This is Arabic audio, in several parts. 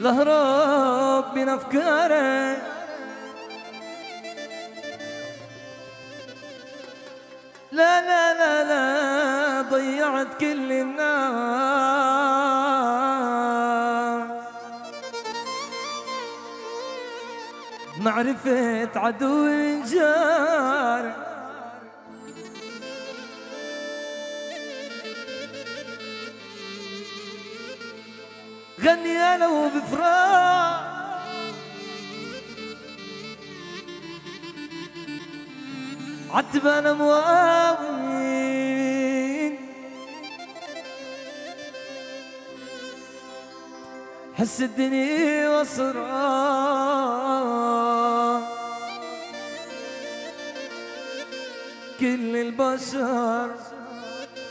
لهرب من افكاري لا لا لا لا ضيعت كل الناس. معرفة عدو جار. غني أنا وبفراق عتبان مواوين حس الدنيا وصرا. كل البشر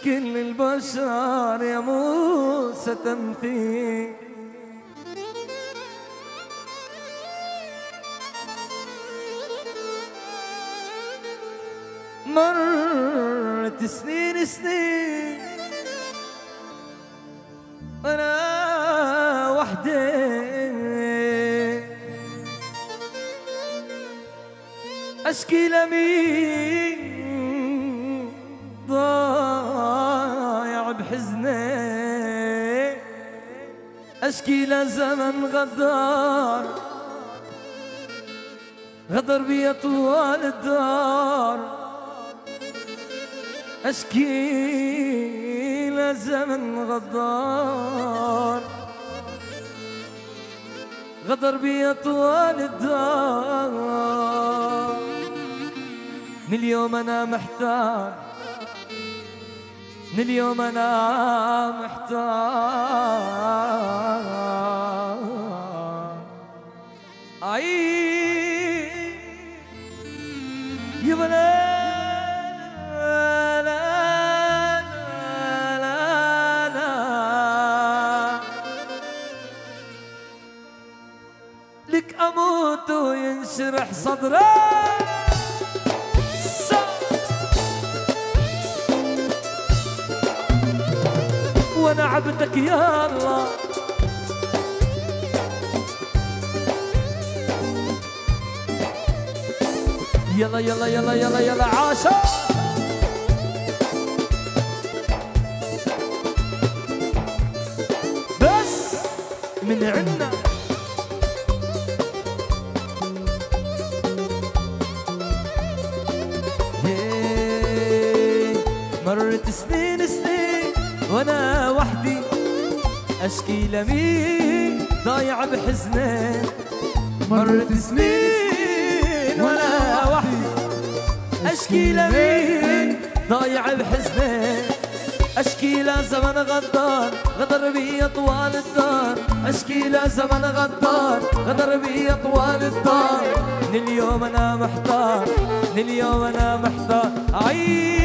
كل البشر يا موسى تمثيل. مرت سنين سنين. أنا وحدي. أشكي لمين؟ ضايع أشكي لزمن غدار. غدر بي طوال الدار. أشكي لزمن غدار. غدر بي طوال الدار. من اليوم أنا محتار. من اليوم أنا محتار. أي. يا بلاد لك أموت وينشرح صدري عبدك يا الله. يلا يلا يلا يلا يلا عاشا لمين ضايع بحزني مرت سنين وأنا وحدي أشكي لمين ضايع بحزني أشكي لزمن غدار غدر بي طوال الدار. أشكي لزمن غدار غدر بي طوال الدار. من اليوم أنا محتار من اليوم أنا محتار. عيد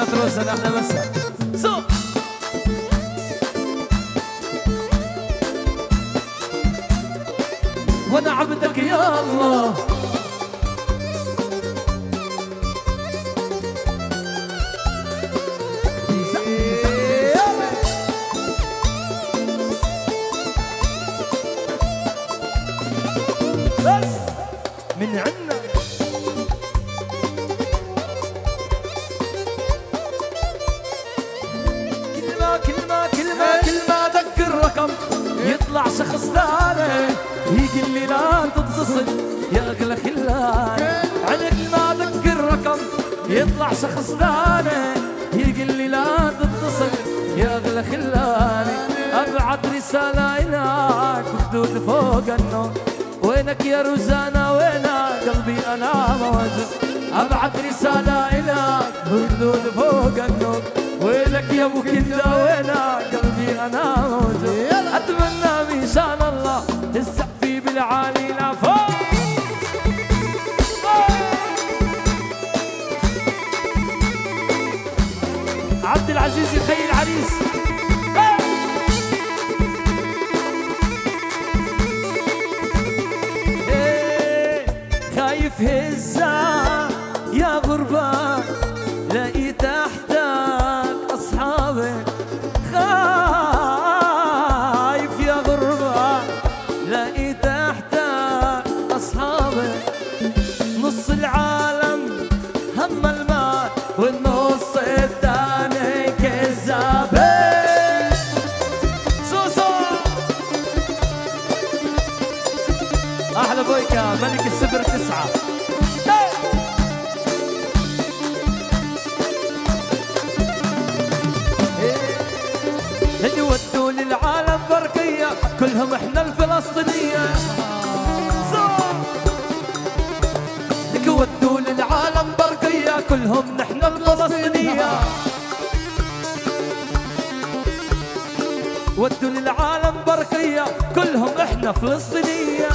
مهند تسجيلات روزن أحلى قل لي لا تتصل يا أغلى خلاني. ابعت رسالة الك خدود فوق النوم وينك يا روزانا؟ وينك قلبي؟ أنا موجود ابعت رسالة الك خدود فوق النوم وينك يا ابو كندا وينك قلبي؟ أنا موجود عزيزي خي العريس. نفهم إحنا الفلسطينية. لك ودوا للعالم برقية كلهم نحن الفلسطينية. ودوا للعالم برقية كلهم إحنا فلسطينية.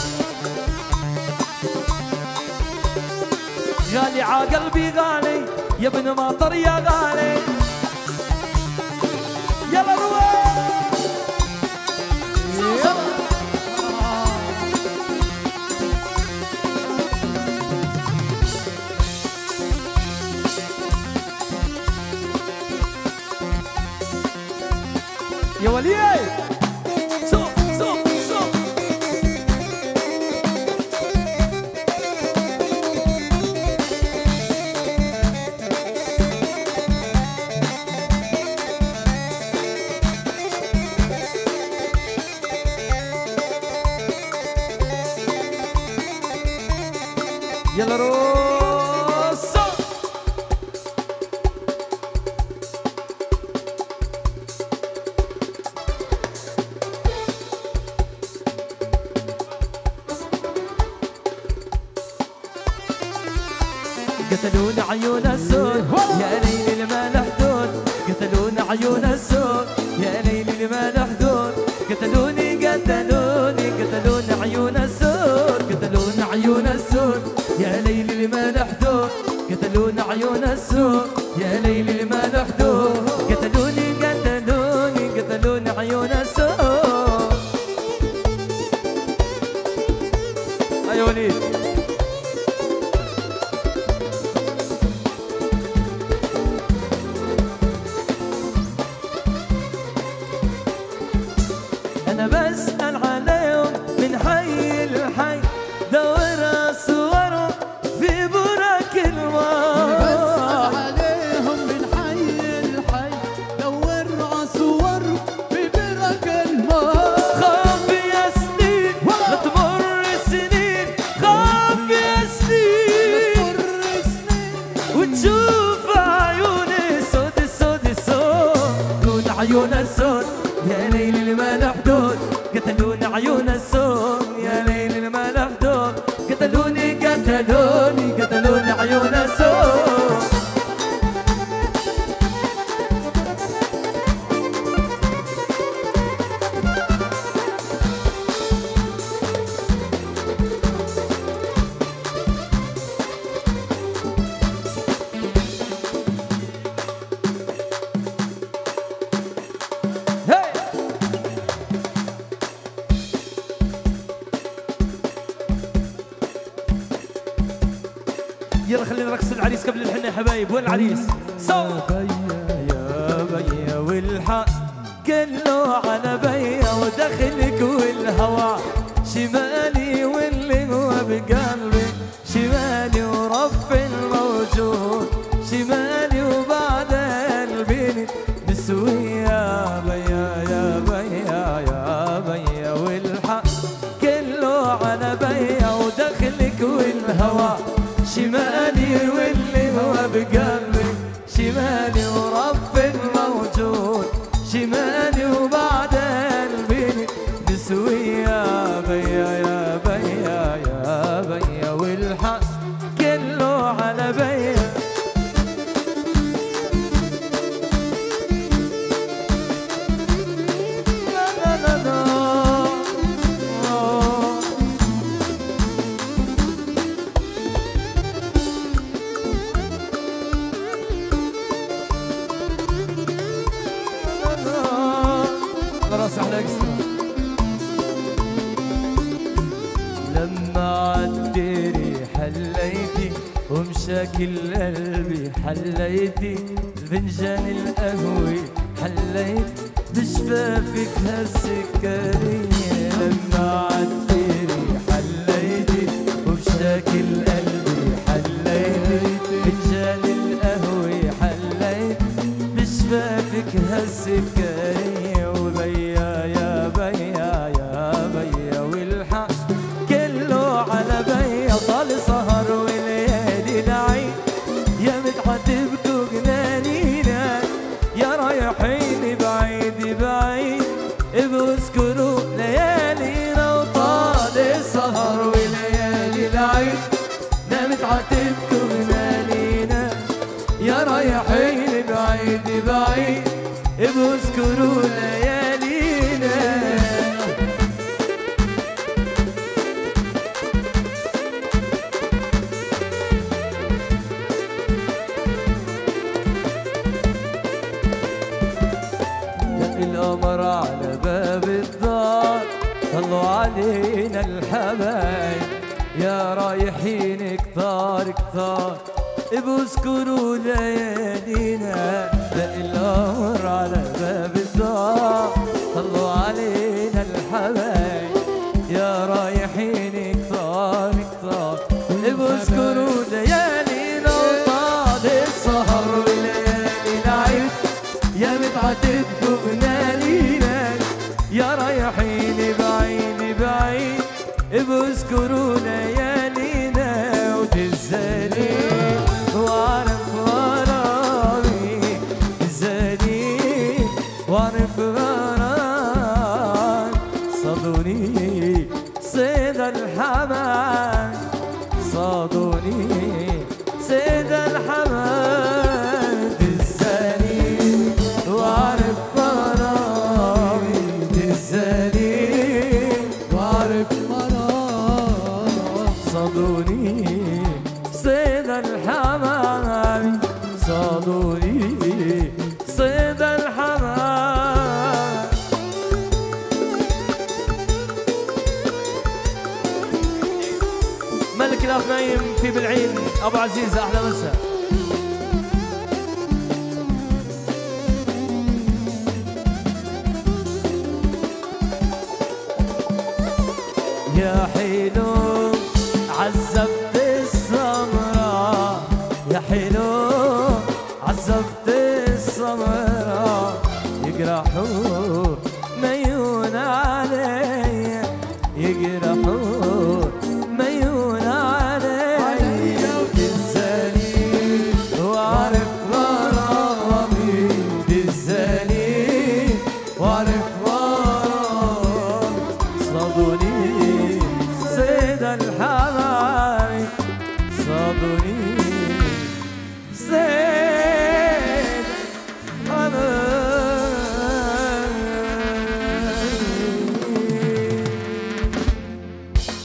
غالي عقلبي غالي يا ابن مطر يا غالي. قتلونا عيون السود. يا ليل ما نحدود حدود قتلونا عيون السود. يا ليل ما نحدود قتلوني قتلوني عيون السماء يلا خلينا نرقص العريس قبل الحنة حبايب. وين العريس؟ سو يا بيا والحق. كله على أنا بيا ودخلك والهوى. شمالي واللي هو بقلبي. شمالي ورب الموجود. شمالي مشاكل القلب حليتي فنجان القهوة حليت بشفافك هالسكرية. لما عدت ابو ليالينا. دق القمر على باب الدار علينا الحبايب. يا رايحين كتار كتار اذكروا ليالينا. بإلا ورا على باب أبو عزيز أحلى مساء يا حي